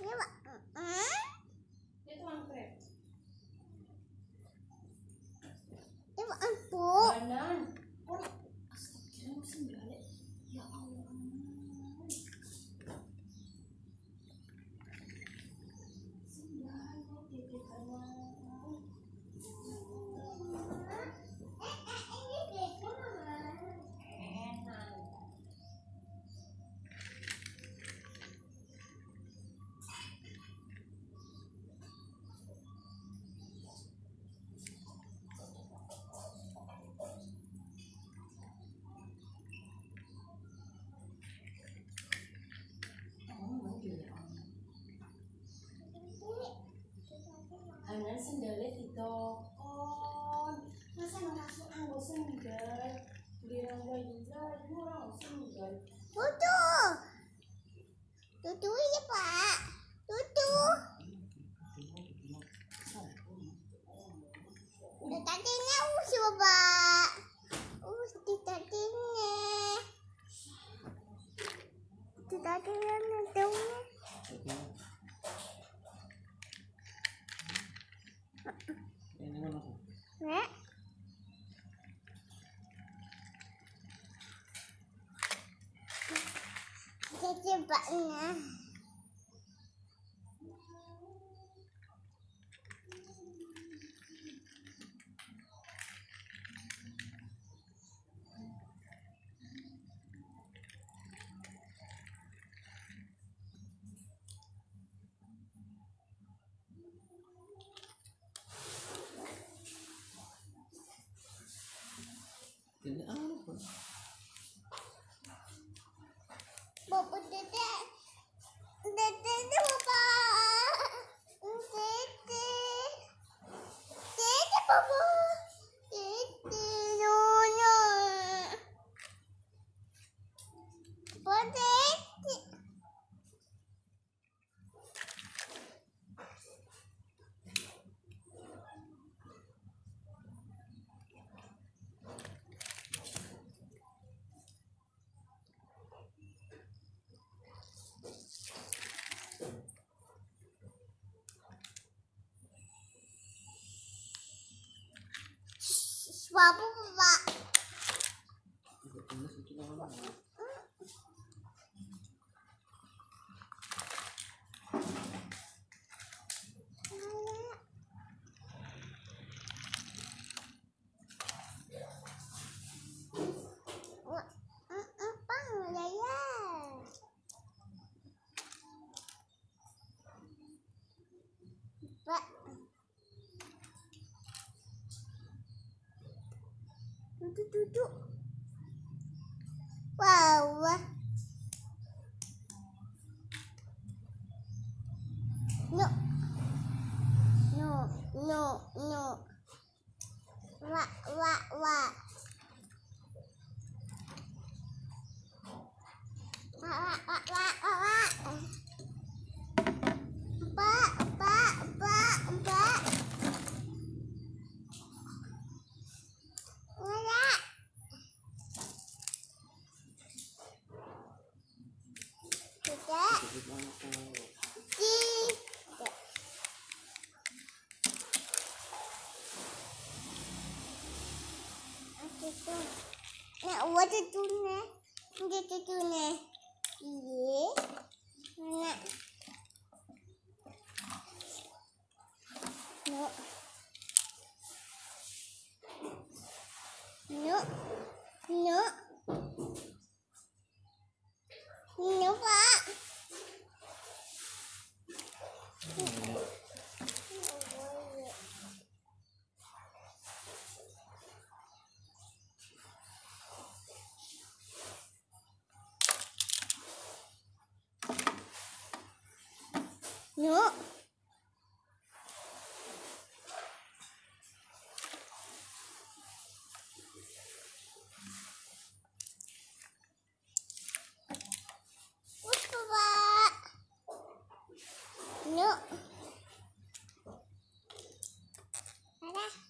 Ini Pak. Ditokon. Masa masuk anggo sendal? Bilang bayi lagi orang sendal. Tutu. Tutu ya Pak. Tutu. Tadinya us Bapak. Us di tadinya. Yan naman ako. Ne? Kasi ba na? Good. Bapak bapak. Wah, apa ya ya? Pak. Duduk duduk. Wow. No. No, no, no. Wa, wa. Wa, wa, wa, wa, wa, wa. Pak, pak, pak, pak. Wala. Tidak. Tidak. Itu. Nak buat itu. Dia itu ni. Iya. Nak. 牛，我爸爸，牛，来啦。